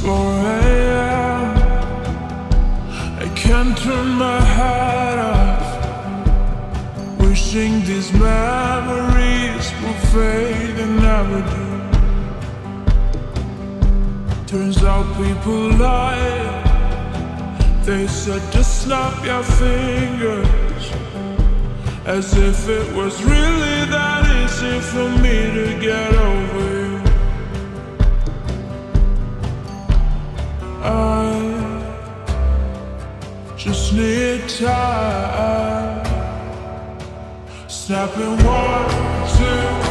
4 a.m. I can't turn my head off. Wishing these memories will fade and never do. Turns out people lie. They said just snap your fingers. As if it was really that easy for me to get just need time. Snapping one, two.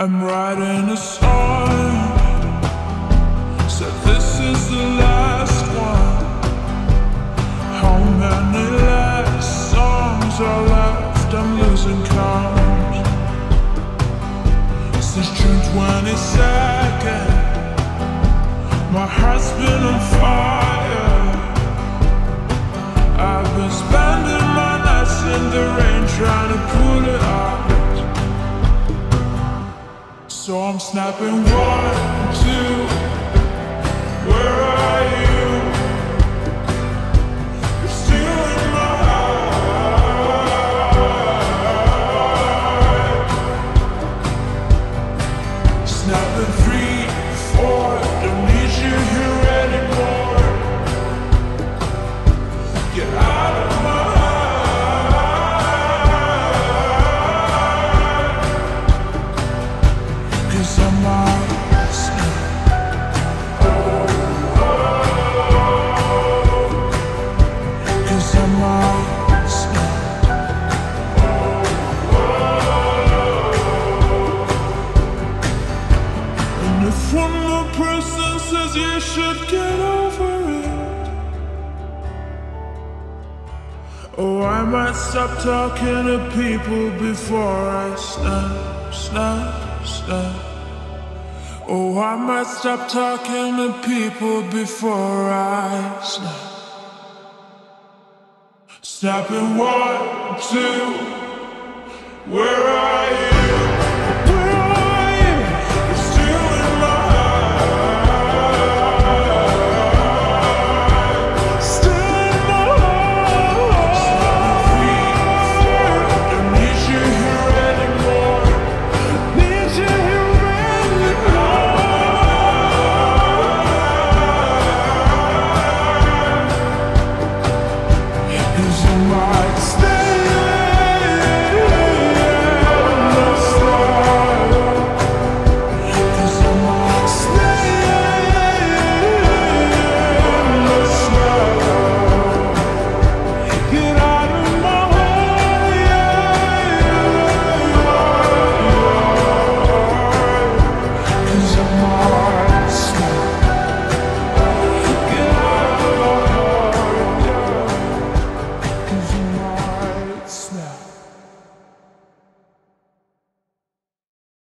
I'm writing a song. Said this is the last one. How many last songs are left? I'm losing count. Since June 22nd, my heart's been on fire. So I'm snapping one, two. Where are you? You're still in my. Snapping three, four. Don't need you here anymore. Oh, stop talking to people before I snap, snap, snap. Oh, I might stop talking to people before I snap. Snapping one, two, where are you?